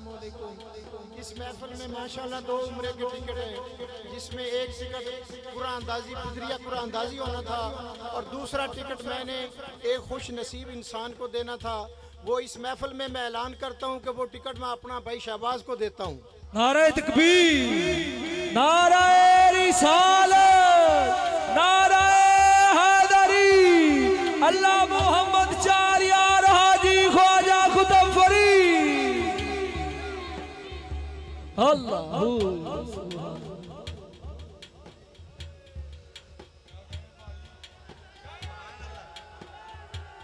اس محفل میں ماشاءاللہ دو عمرے کے ٹکٹ ہیں، جس میں ایک ٹکٹ قرآن اندازی پدریہ قرآن اندازی ہونا تھا اور دوسرا ٹکٹ میں نے ایک خوش نصیب انسان کو دینا تھا۔ وہ اس محفل میں میں اعلان کرتا ہوں کہ وہ ٹکٹ میں اپنا بھائی شہباز کو دیتا ہوں۔ نعرہ تکبیر، نعرہ رسالت، نعرہ حیدری، اللہ محمد چار الله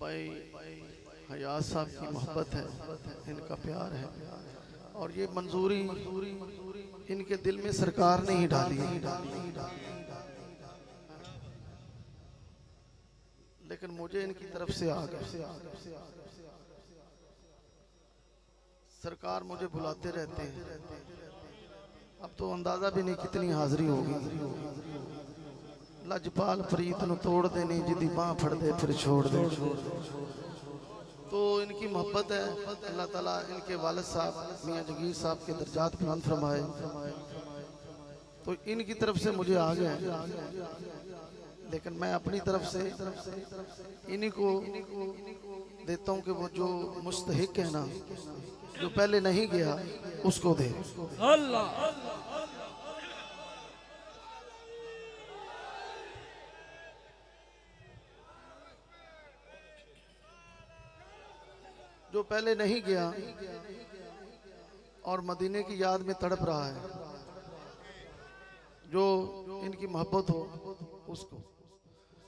بھائی حیات صاحب کی محبت ہے، ان کا پیار ہے۔ اور یہ منظوری ان کے دل میں سرکار نے ہی ڈالی لیکن مجھے ان کی طرف سے آ سرکار مجھے بلاتے رہتے ہیں۔ اب تو اندازہ بھی نہیں کتنی حاضری ہوگی۔ لجپال فرید نو توڑ دے نہیں، جدی ماں پھڑ دے پھر چھوڑ دے تو ان کی محبت ہے، اللہ تعالیٰ ان کے والد صاحب، میاں جگیر صاحب کے درجات بلند فرمائے۔ تو ان کی طرف سے مجھے آ گئے۔ لیکن میں اپنی طرف سے انہی کو دیتا ہوں کہ وہ جو مستحق ہے نا، جو پہلے نہیں گیا، اس کو دے۔ اللہ! جو پہلے نہیں گیا اور مدینے کی یاد میں تڑپ رہا ہے، جو ان کی محبت ہو، اس کو۔